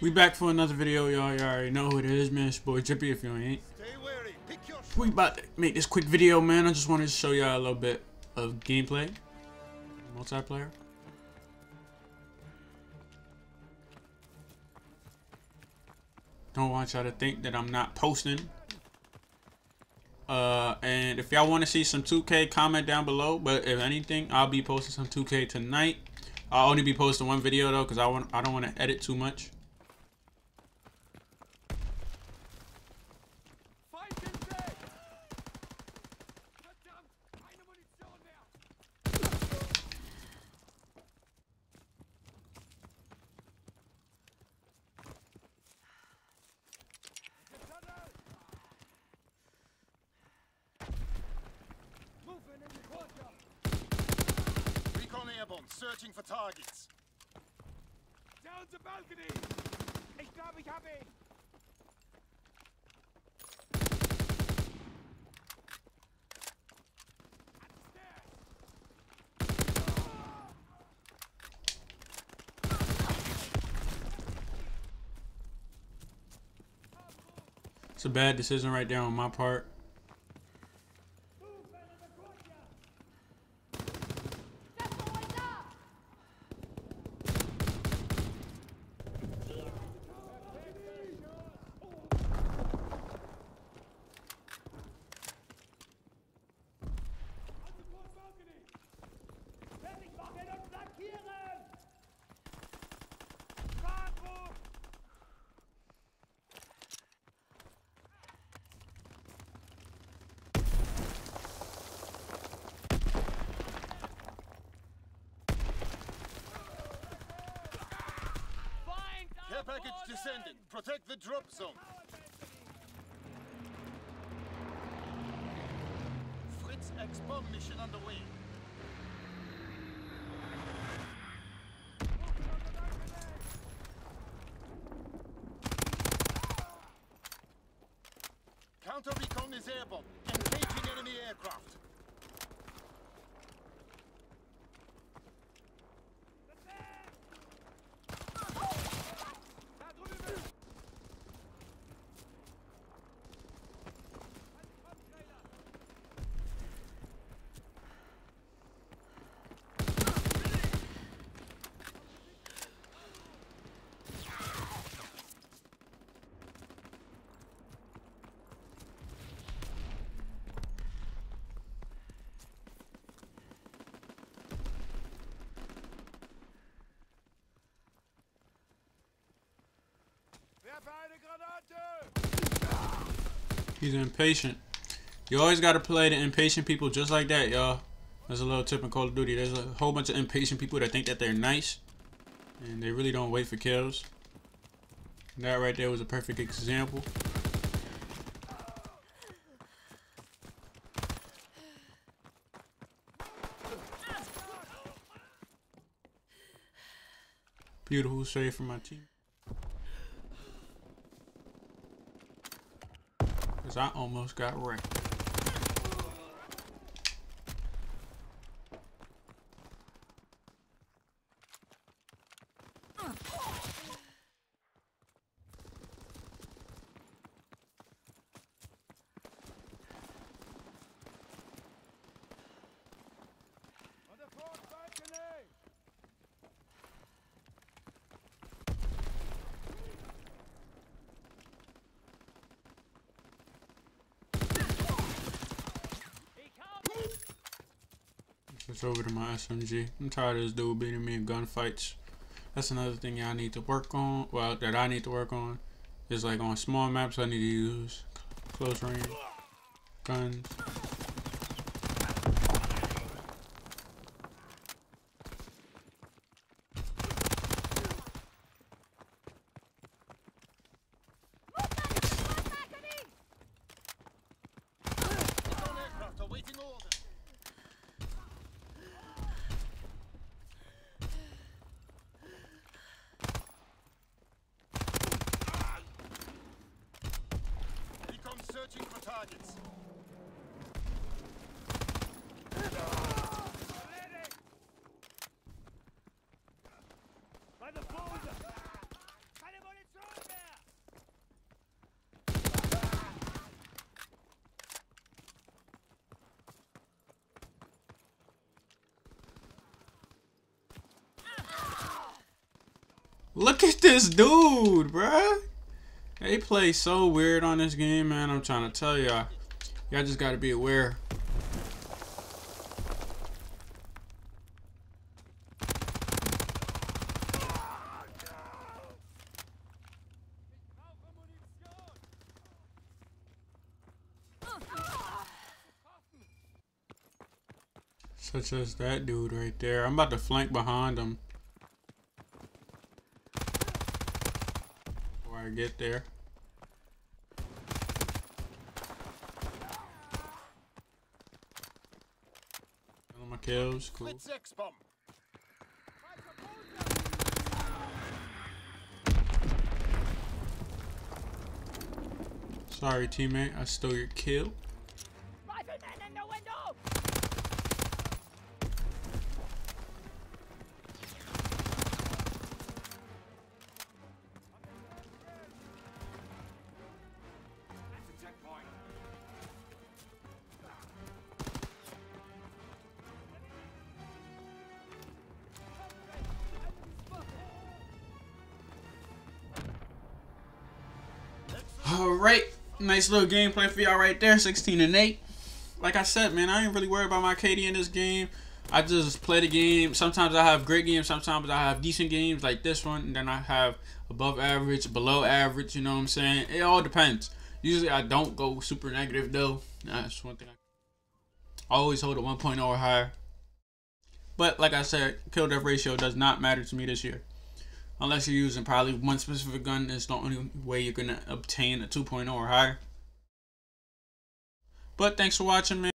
We back for another video, y'all. Y'all already know who it is, man. It's boy Jippy if you ain't. We about to make this quick video, man. I just wanted to show y'all a little bit of gameplay. Multiplayer. Don't want y'all to think that I'm not posting. Uh, and if y'all want to see some 2K, comment down below. But if anything, I'll be posting some 2K tonight. I'll only be posting one video though, cause I want I don't want to edit too much. Feindin weg! Verdammt! Keine Munition mehr! Tunnel! Moving in the courtyard! recon airborne. Searching for targets. Down the balcony! Ich glaube, ich habe ihn! It's a bad decision right there on my part. Package descending. Protect the drop zone. Fritz X bomb mission underway. Counter recon is airborne. Engaging enemy aircraft. He's impatient. You always gotta play the impatient people just like that, y'all. There's a little tip in Call of Duty. There's a whole bunch of impatient people that think that they're nice, and they really don't wait for kills. That right there was a perfect example. Beautiful save from my team. I almost got wrecked. On the fourth balcony! Switch over to my SMG. I'm tired of this dude beating me in gunfights. That's another thing y'all need to work on. Well, that I need to work on. Is like on small maps I need to use close range guns. targets. By the! Look at this dude, bruh. They play so weird on this game, man. I'm trying to tell y'all. Y'all just gotta be aware. Such as that dude right there. I'm about to flank behind him. Before I get there. Kills, cool. Fritz X bomb. Sorry, teammate. I stole your kill. Right, nice little gameplay for y'all right there. 16 and 8. Like I said, man, I ain't really worried about my KD in this game. I just play the game. Sometimes I have great games. Sometimes I have decent games like this one. And then I have above average, below average. You know what I'm saying? It all depends. Usually I don't go super negative though. That's one thing. I always hold a 1.0 or higher. But like I said, kill death ratio does not matter to me this year. Unless you're using probably one specific gun, it's the only way you're gonna obtain a 2.0 or higher. But thanks for watching, man.